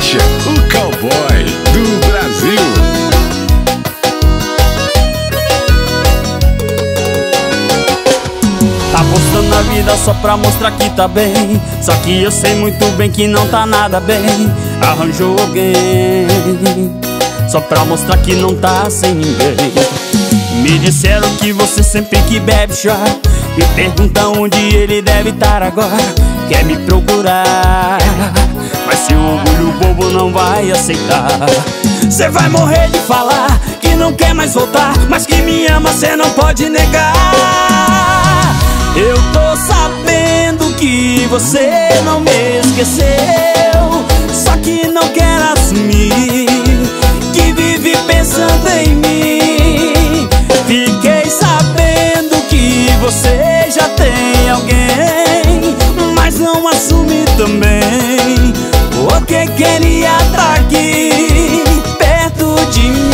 Rocha, o cowboy do Brasil. Tá apostando a vida só pra mostrar que tá bem. Só que eu sei muito bem que não tá nada bem. Arranjou alguém só pra mostrar que não tá sem ninguém. Me disseram que você sempre que bebe chora. Me pergunta onde ele deve estar agora. Quer me procurar, mas se o não vai aceitar. Cê vai morrer de falar que não quer mais voltar Mas que me ama cê não pode negar. Eu tô sabendo que você não me esqueceu Só que não quer assumir Que vive pensando em mim. Fiquei sabendo que você já tem alguém Mas não assume também Porque queria estar aqui perto de mim?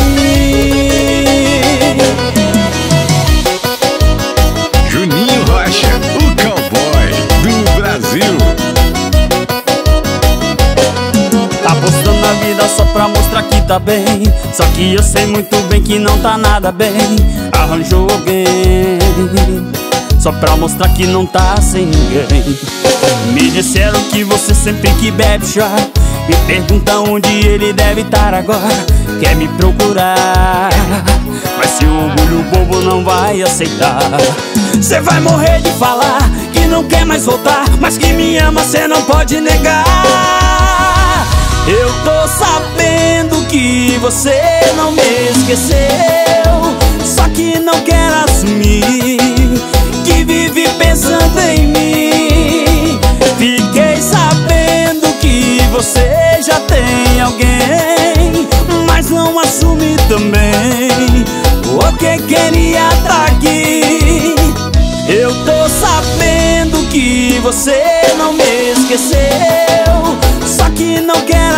Juninho Rocha, o cowboy do Brasil. Tá postando a vida só pra mostrar que tá bem. Só que eu sei muito bem que não tá nada bem. Arranjou alguém Só pra mostrar que não tá sem ninguém. Me disseram que você sempre que bebe chá. Me pergunta onde ele deve estar agora. Quer me procurar. Mas seu orgulho bobo não vai aceitar. Cê vai morrer de falar que não quer mais voltar. Mas que me ama cê não pode negar. Eu tô sabendo que você não me esqueceu. Só que não quer queria estar aqui Eu tô sabendo que você não me esqueceu. Só que não quer